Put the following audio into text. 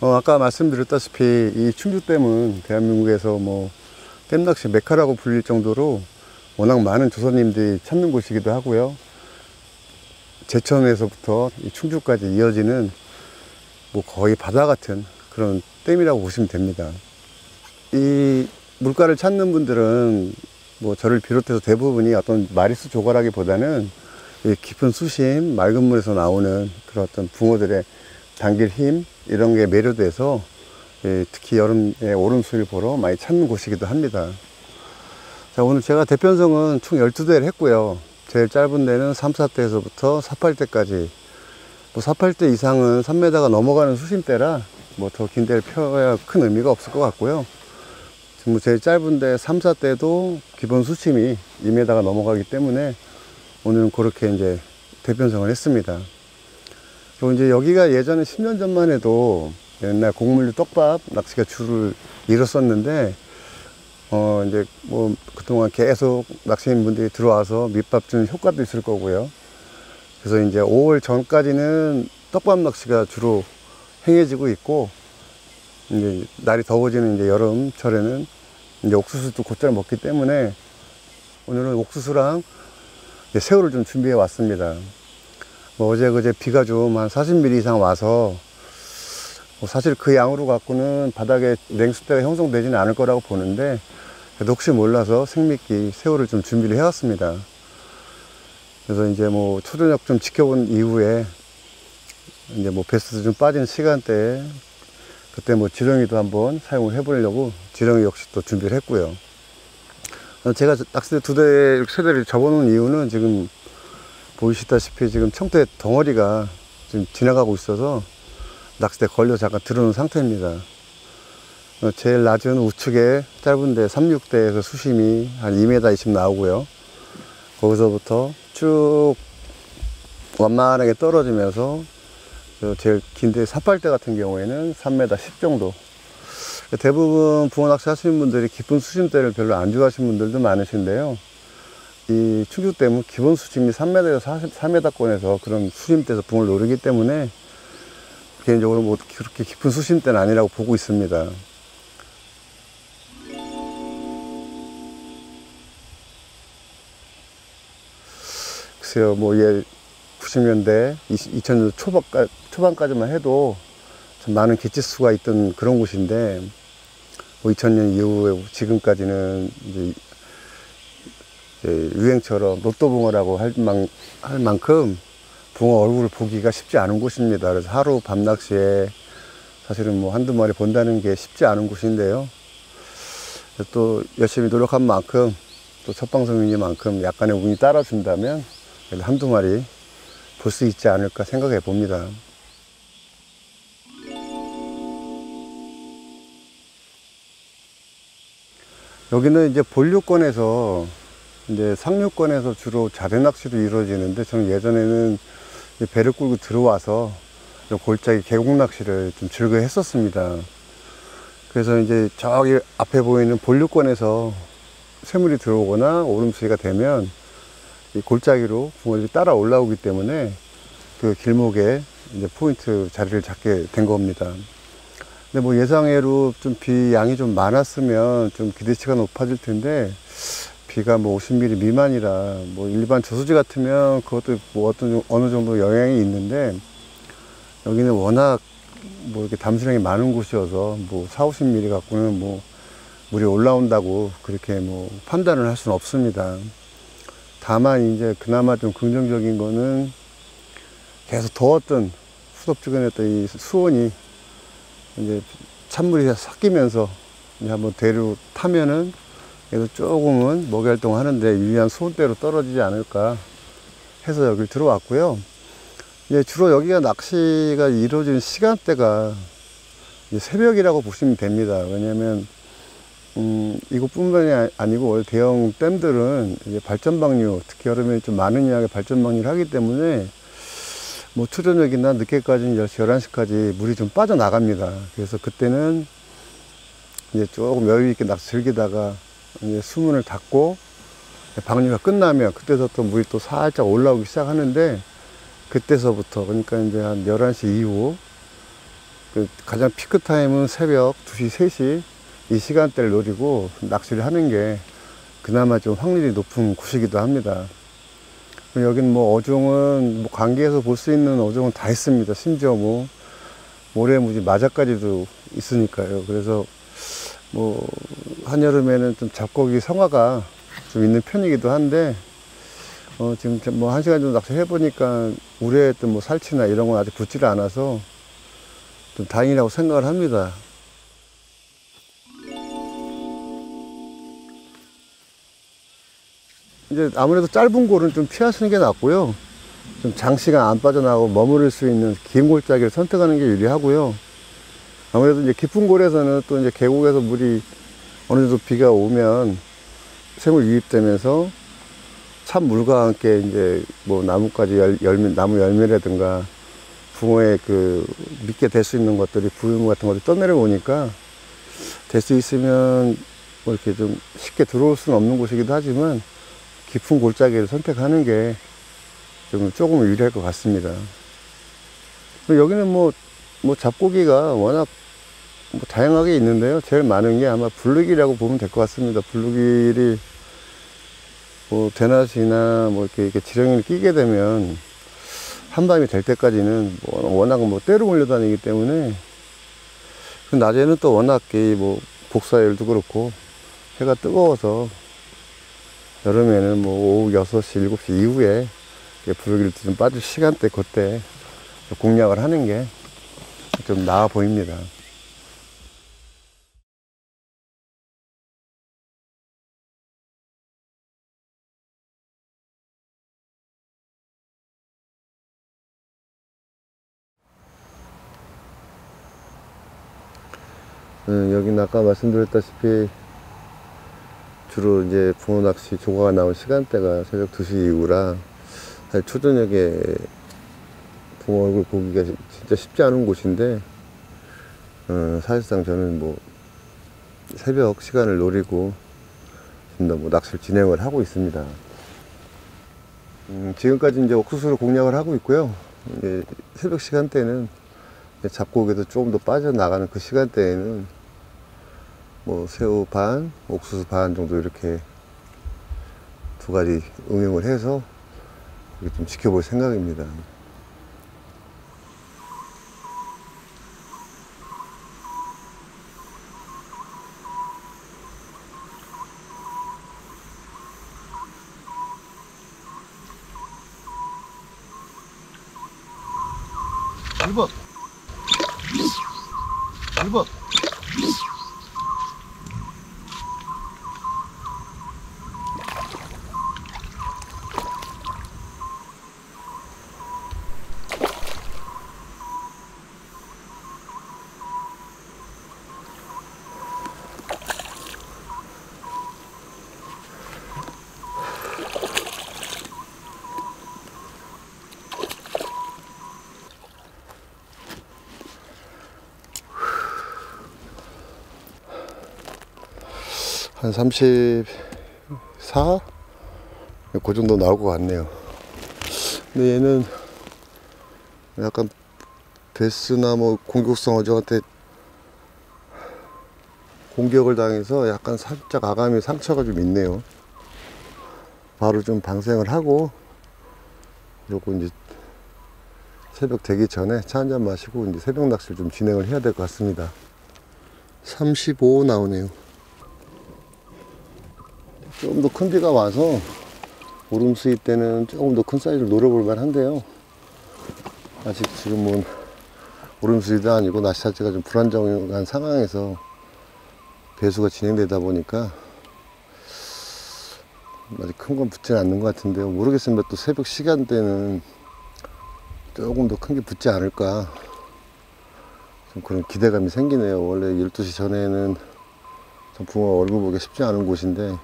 어, 아까 말씀드렸다시피 이 충주댐은 대한민국에서 뭐 댐낚시 메카라고 불릴 정도로 워낙 많은 조선님들이 찾는 곳이기도 하고요. 제천에서부터 이 충주까지 이어지는 뭐 거의 바다 같은 그런 댐이라고 보시면 됩니다. 이 물가를 찾는 분들은 뭐 저를 비롯해서 대부분이 어떤 마리수 조가라기보다는 이 깊은 수심, 맑은 물에서 나오는 그런 어떤 붕어들의 당길 힘 이런 게 매료돼서 예, 특히 여름에 오름수를 보러 많이 찾는 곳이기도 합니다. 자, 오늘 제가 대편성은 총 12대를 했고요. 제일 짧은 데는 3, 4대에서부터 4, 8대까지. 뭐 4, 8대 이상은 3m가 넘어가는 수심대라 뭐 더 긴 데를 펴야 큰 의미가 없을 것 같고요. 지금 뭐 제일 짧은 데 3, 4대도 기본 수심이 2m가 넘어가기 때문에 오늘은 그렇게 이제 대편성을 했습니다. 그리고 이제 여기가 예전에 10년 전만 해도 옛날 곡물류 떡밥 낚시가 줄을 이뤘었는데 어 이제 뭐 그동안 계속 낚시인 분들이 들어와서 밑밥 주는 효과도 있을 거고요. 그래서 이제 5월 전까지는 떡밥 낚시가 주로 행해지고 있고 이제 날이 더워지는 이제 여름철에는 이제 옥수수도 곧잘 먹기 때문에 오늘은 옥수수랑 새우를 좀 준비해 왔습니다. 뭐 어제 그제 비가 좀 한 40mm 이상 와서 뭐 사실 그 양으로 갖고는 바닥에 냉수대가 형성되지는 않을 거라고 보는데 그래도 혹시 몰라서 생미끼 새우를 좀 준비를 해왔습니다. 그래서 이제 뭐 초저녁 좀 지켜본 이후에 이제 뭐 베스트 좀 빠진 시간대에 그때 뭐 지렁이도 한번 사용을 해보려고 지렁이 역시 또 준비를 했고요. 어, 제가 낚싯대 두 대, 세 대를 접어놓은 이유는 지금 보이시다시피 지금 청태 덩어리가 지금 지나가고 있어서 낚싯대 걸려 잠깐 들어놓은 상태입니다. 어, 제일 낮은 우측에 짧은데 36대에서 수심이 한 2m 이쯤 나오고요. 거기서부터 쭉 완만하게 떨어지면서 저 제일 긴데 삿발대 같은 경우에는 3m 10 정도. 대부분 붕어 낚시 하시는 분들이 깊은 수심대를 별로 안 좋아하시는 분들도 많으신데요. 이 충주댐은 기본 수심이 3m에서 4m권에서 그런 수심대에서 붕어를 노리기 때문에 개인적으로 뭐 그렇게 깊은 수심대는 아니라고 보고 있습니다. 글쎄요, 뭐, 예, 90년대, 2000년대 초반까, 초반까지만 해도 참 많은 개체수가 있던 그런 곳인데, 뭐 2000년 이후에 지금까지는 이제 유행처럼 로또 붕어라고 할, 만, 할 만큼 붕어 얼굴을 보기가 쉽지 않은 곳입니다. 그래서 하루 밤 낚시에 사실은 뭐 한두 마리 본다는 게 쉽지 않은 곳인데요. 또 열심히 노력한 만큼 또 첫 방송이니만큼 약간의 운이 따라준다면 한두 마리 볼 수 있지 않을까 생각해 봅니다. 여기는 이제 본류권에서 이제 상류권에서 주로 자대 낚시도 이루어지는데 저는 예전에는 배를 끌고 들어와서 골짜기 계곡 낚시를 좀 즐겨 했었습니다. 그래서 이제 저기 앞에 보이는 본류권에서 새물이 들어오거나 오름수위가 되면 이 골짜기로 붕어들이 따라 올라오기 때문에 그 길목에 이제 포인트 자리를 잡게 된 겁니다. 근데 뭐 예상외로 좀 비 양이 좀 많았으면 좀 기대치가 높아질 텐데 비가 뭐 50mm 미만이라 뭐 일반 저수지 같으면 그것도 뭐 어떤 어느 정도 영향이 있는데 여기는 워낙 뭐 이렇게 담수량이 많은 곳이어서 뭐 4, 50mm 갖고는 뭐 물이 올라온다고 그렇게 뭐 판단을 할 수는 없습니다. 다만 이제 그나마 좀 긍정적인 거는 계속 더웠던 후덥지근했던 이 수온이 이제 찬물이 섞이면서 이제 한번 대로 타면은 그래서 조금은 먹이 활동하는데 유리한 수온대로 떨어지지 않을까 해서 여기 들어왔고요. 이제 주로 여기가 낚시가 이루어지는 시간대가 새벽이라고 보시면 됩니다. 왜냐면 음, 이것뿐만이 아니고 원래 대형 댐들은 이제 발전방류, 특히 여름에 좀 많은 양의 발전방류를 하기 때문에 뭐 초저녁이나 늦게까지 10시, 11시까지 물이 좀 빠져나갑니다. 그래서 그때는 이제 조금 여유 있게 낚시 즐기다가 이제 수문을 닫고 방류가 끝나면 그때서부터 물이 또 살짝 올라오기 시작하는데 그때서부터 그러니까 이제 한 11시 이후 그 가장 피크 타임은 새벽 2시, 3시 이 시간대를 노리고 낚시를 하는 게 그나마 좀 확률이 높은 곳이기도 합니다. 여기는 뭐 어종은 뭐 관계에서 볼 수 있는 어종은 다 있습니다. 심지어 뭐 모래무지 마자까지도 있으니까요. 그래서 뭐 한여름에는 좀 잡고기 성화가 좀 있는 편이기도 한데 어 지금 뭐 한 시간 정도 낚시 해 보니까 우려했던 뭐 살치나 이런 건 아직 붙지를 않아서 좀 다행이라고 생각을 합니다. 이제 아무래도 짧은 골은 좀 피하시는 게 낫고요. 좀 장시간 안 빠져나가고 머무를 수 있는 긴 골짜기를 선택하는 게 유리하고요. 아무래도 이제 깊은 골에서는 또 이제 계곡에서 물이 어느 정도 비가 오면 생물 유입되면서 찬물과 함께 이제 뭐 나뭇가지 열, 열매, 나무 열매라든가 붕어에 그 믿게 될 수 있는 것들이 부유물 같은 것들이 떠내려 오니까 될 수 있으면 뭐 이렇게 좀 쉽게 들어올 수는 없는 곳이기도 하지만 깊은 골짜기를 선택하는 게 좀 조금 유리할 것 같습니다. 여기는 뭐, 뭐 잡고기가 워낙 뭐 다양하게 있는데요. 제일 많은 게 아마 블루길이라고 보면 될 것 같습니다. 블루길이 뭐 대낮이나 뭐 이렇게, 이렇게 지렁이를 끼게 되면 한밤이 될 때까지는 뭐 워낙 뭐 떼로 몰려다니기 때문에 그 낮에는 또 워낙 이뭐 복사열도 그렇고 해가 뜨거워서 여름에는 뭐 오후 6시, 7시 이후에 블루길도 좀 빠질 시간대 그때 공략을 하는 게 좀 나아 보입니다. 음, 여기는 아까 말씀드렸다시피 주로 이제 붕어 낚시 조과가 나온 시간대가 새벽 2시 이후라 초저녁에 붕어 얼굴 보기가 진짜 쉽지 않은 곳인데 어, 사실상 저는 뭐 새벽 시간을 노리고 좀 더 뭐 낚시를 진행을 하고 있습니다. 음, 지금까지 이제 옥수수를 공략을 하고 있고요. 이제 새벽 시간대는 잡고기도 조금 더 빠져나가는 그 시간대에는 뭐 새우 반, 옥수수 반 정도 이렇게 두 가지 응용을 해서 좀 지켜볼 생각입니다. 일번 한 34? 그 정도 나올 것 같네요. 근데 얘는 약간 베스나 뭐 공격성 어종한테 공격을 당해서 약간 살짝 아감이 상처가 좀 있네요. 바로 좀 방생을 하고 요거 이제 새벽 되기 전에 차 한잔 마시고 이제 새벽 낚시를 좀 진행을 해야 될 것 같습니다. 35 나오네요. 조금 더큰 비가 와서 오름 수입 때는 조금 더 큰 사이즈를 노려볼 만한데요. 아직 지금은 오름 수입도 아니고 낚시 자체가 좀 불안정한 상황에서 배수가 진행되다 보니까 아직 큰 건 붙지는 않는 것 같은데요. 모르겠습니다. 또 새벽 시간대는 조금 더 큰 게 붙지 않을까. 좀 그런 기대감이 생기네요. 원래 12시 전에는 좀 붕어 얼굴 보기 쉽지 않은 곳인데